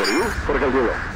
For you, for Galdulo.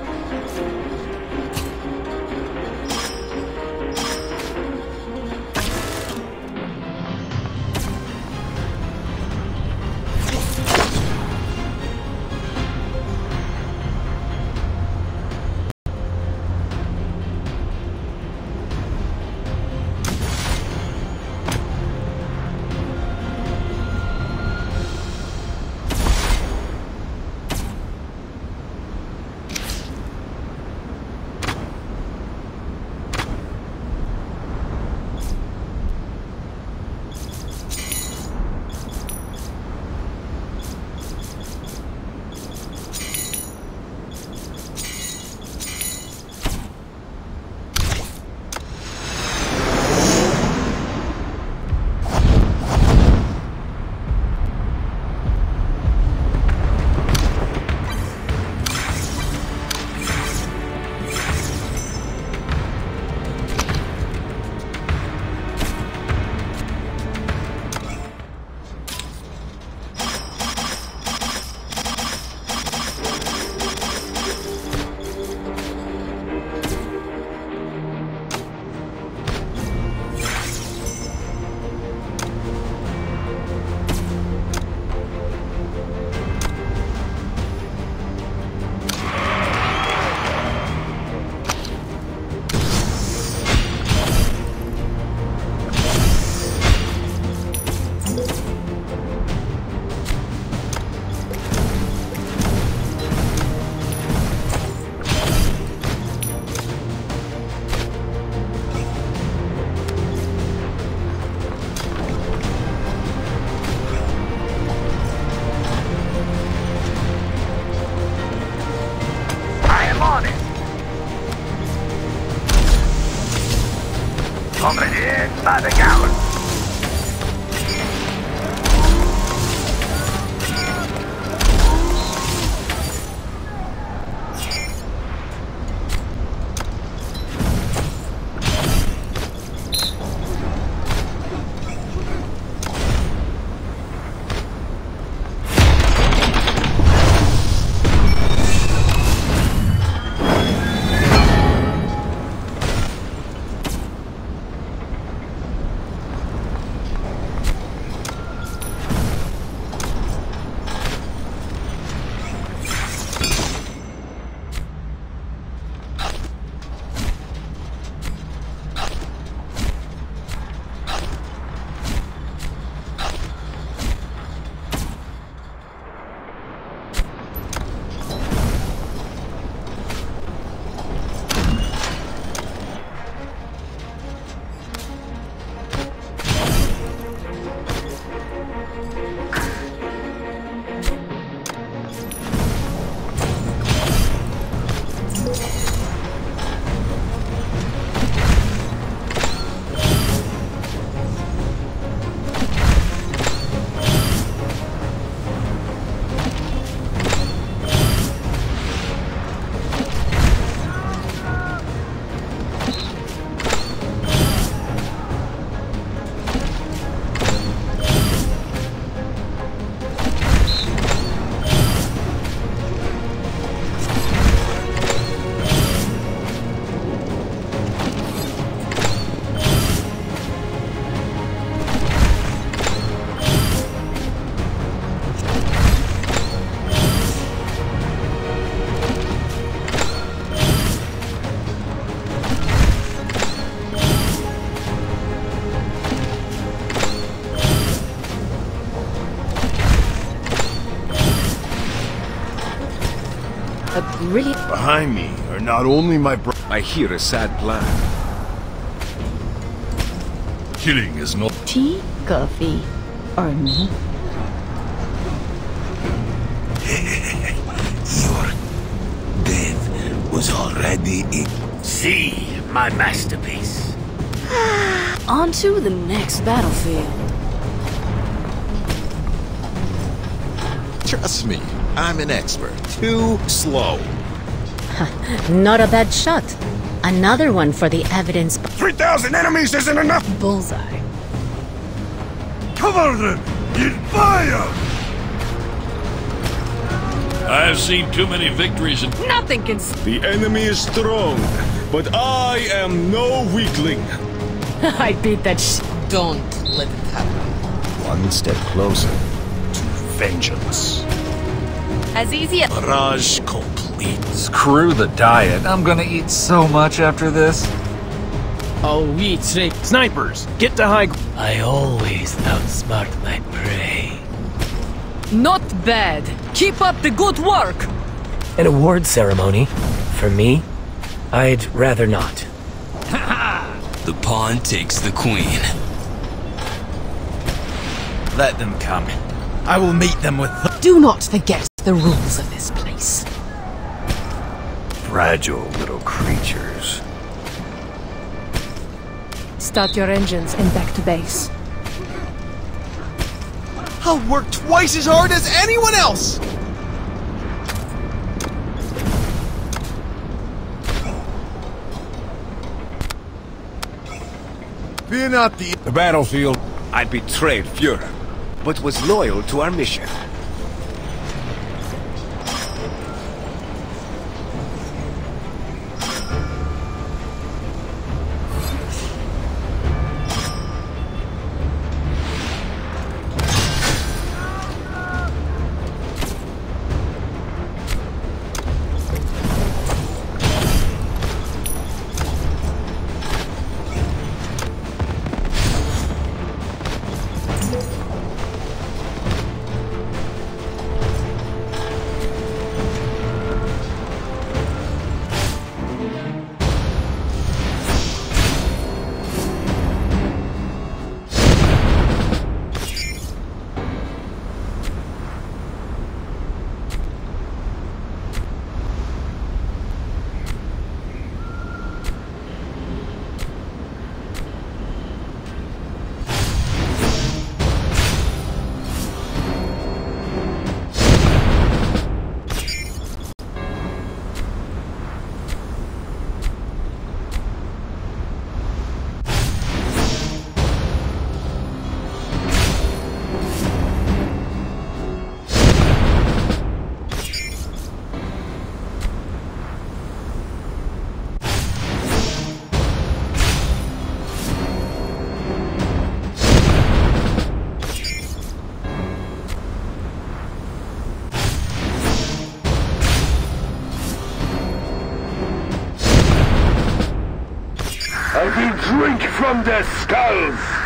すいません。Behind me are not only my bro- I hear a sad plan. Killing is not. Tea, coffee, or me? Your death was already in. See my masterpiece. On to the next battlefield. Trust me, I'm an expert. Too slow. Not a bad shot. Another one for the evidence. 3,000 enemies isn't enough! Bullseye. Cover them in fire! I've seen too many victories and Nothing can. s- The enemy is strong, but I am no weakling. I beat that sh. Don't let it happen. One step closer to vengeance. As easy as. Raj Barrage complete. Screw the diet. I'm gonna eat so much after this. Oh, we trick. Snipers, get to high. I always outsmart my prey. Not bad. Keep up the good work. An award ceremony? For me? I'd rather not. The pawn takes the queen. Let them come. I will meet them with. Do not forget the rules of this place. Fragile little creatures. Start your engines and back to base. I'll work twice as hard as anyone else! Fear not the The battlefield. I betrayed Führer, but was loyal to our mission. I will drink from their skulls!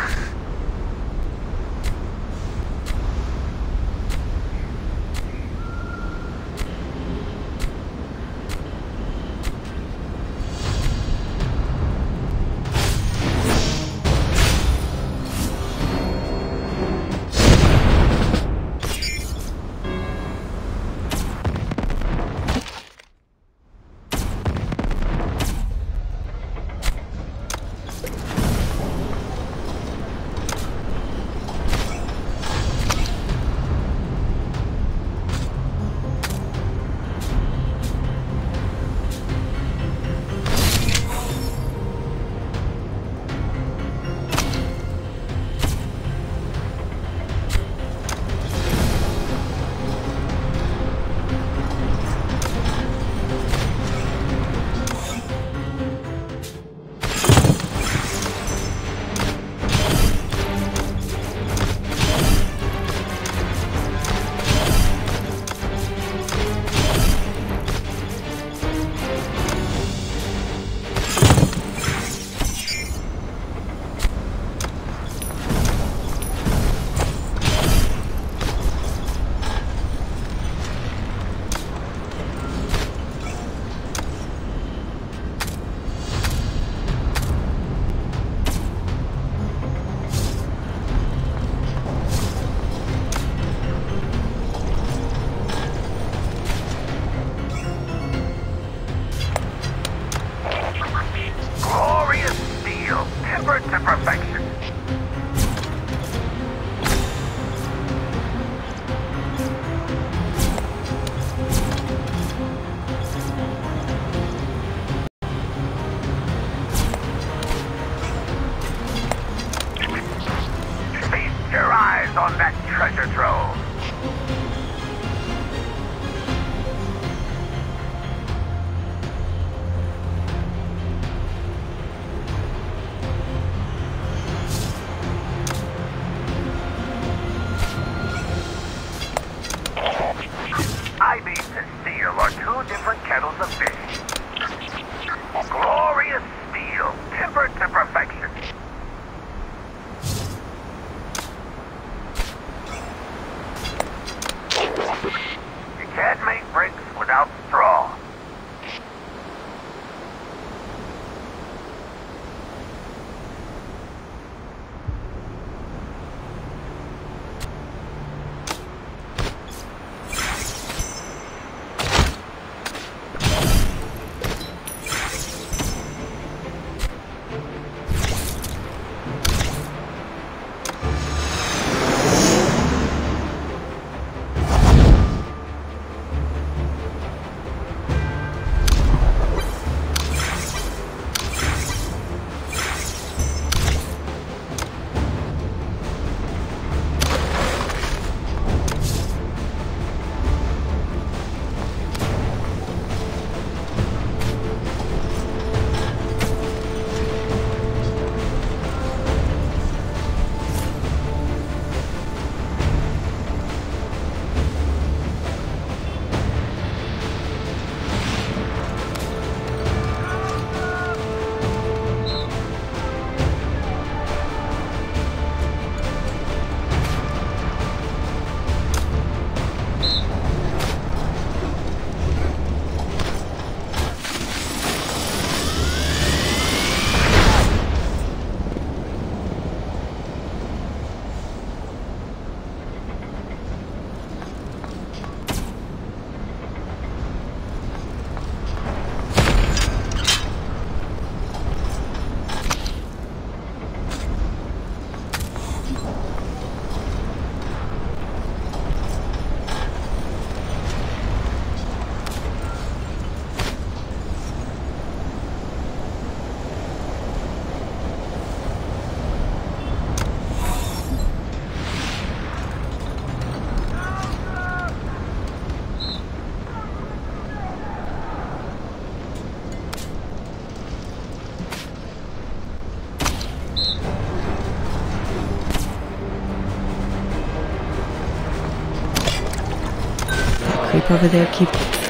Over there keep.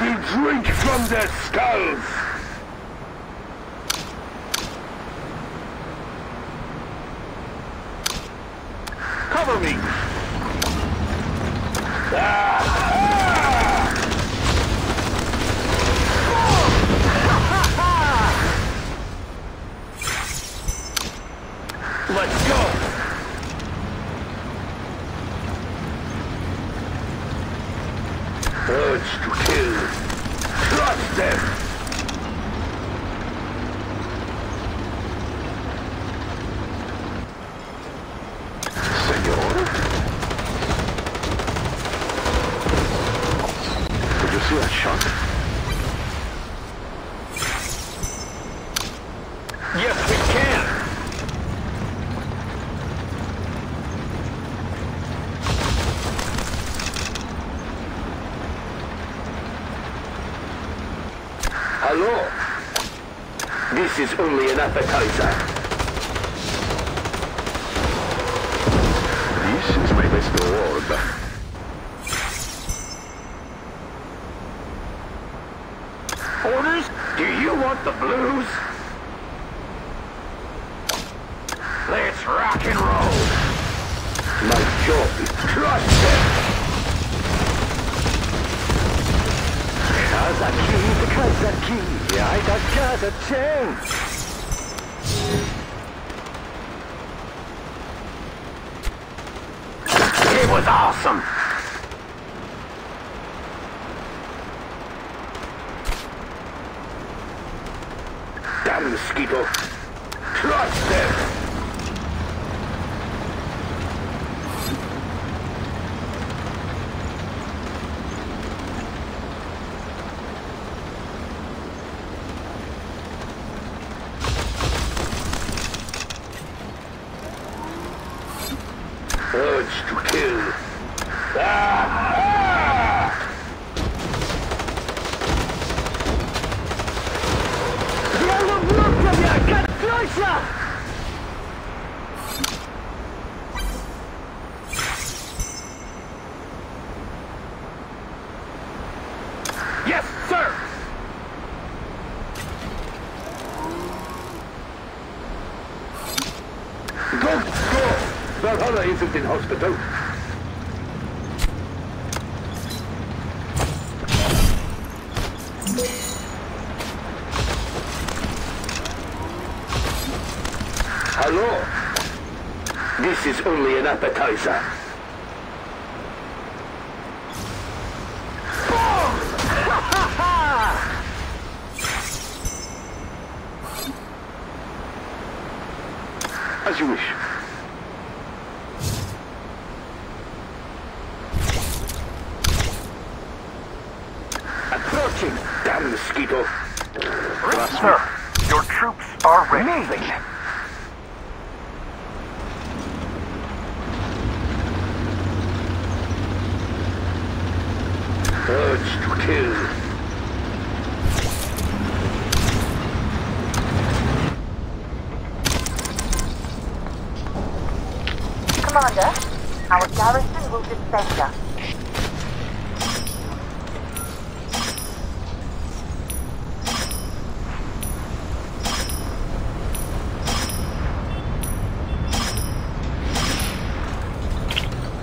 Will drink from their skulls! Cover me! Let's go! Urge to kill. Trust them! Hello? This is only an appetizer. This is my best reward. Orders? Do you want the blues? Let's rock and roll. My job is trusted. I got Kazacheng. It was awesome. Damn mosquito. Trust them. Urge to kill. Ah! ah! Yes, sir! Go, go! Valhalla isn't in hospital. Hello? This is only an appetizer. As you wish. Approaching, damn mosquito. Sir, your troops are ready. Urge to kill. Commander, our garrison will defend us.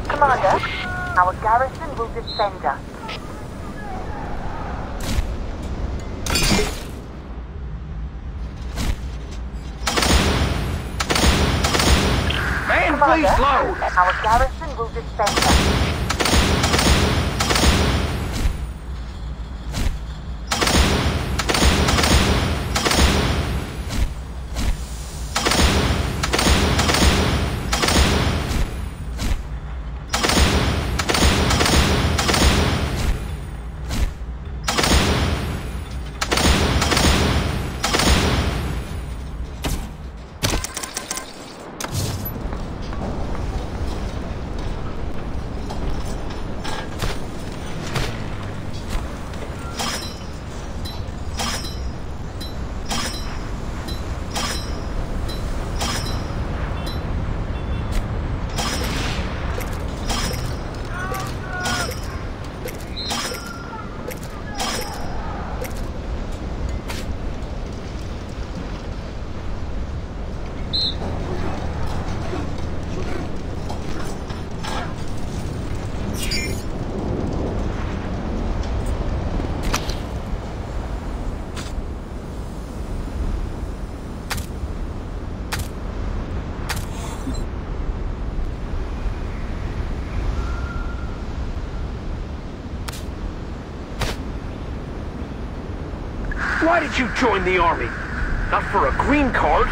Commander, our garrison will defend us. Man, Commander, please load! our garrison will defend us. Why did you join the army? Not for a green card?